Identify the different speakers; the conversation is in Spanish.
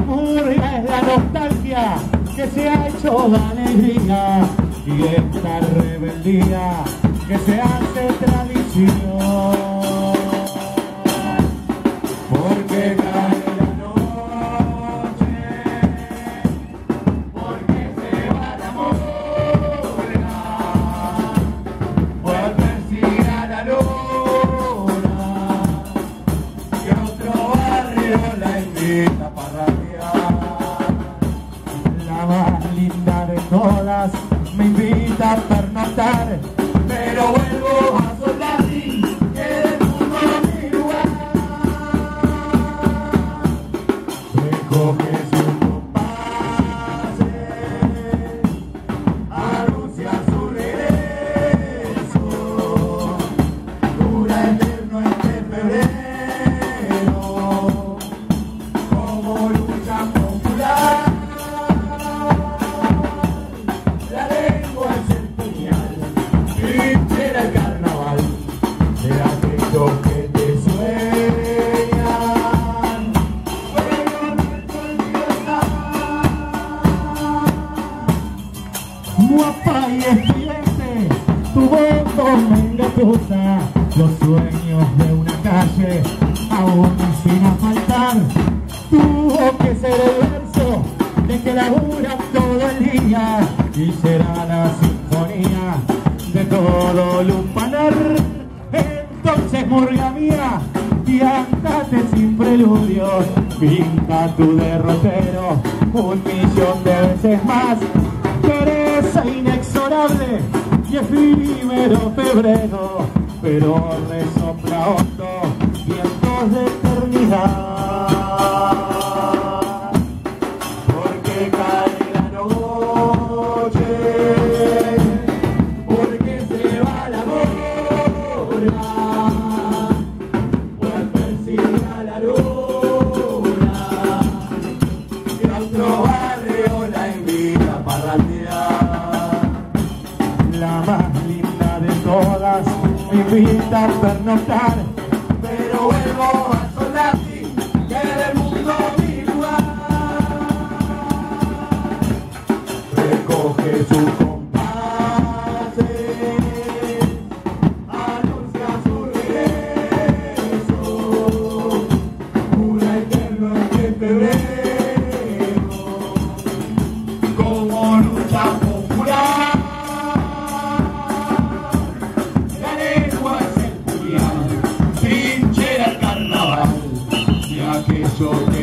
Speaker 1: murga es la nostalgia que se ha hecho de alegría y esta rebeldía que se hace tradición. Porque la invita a parrandear. La más linda de todas me invita a pernoctar, Guapa y estridente, tu voz me engatusa los sueños de una calle, aún sin faltar. Tuvo que ser el verso de que labura todo el día y será la sinfonía de todo lumpanar. Entonces, murga mía, y andate sin preludios, pinta tu derrotero un millón de veces más. Inexorable y efímero febrero, pero resopla hondo vientos de eternidad. La más linda de todas me invita a pernoctar, pero vuelvo a Solati, que del mundo mi lugar. Recoge su so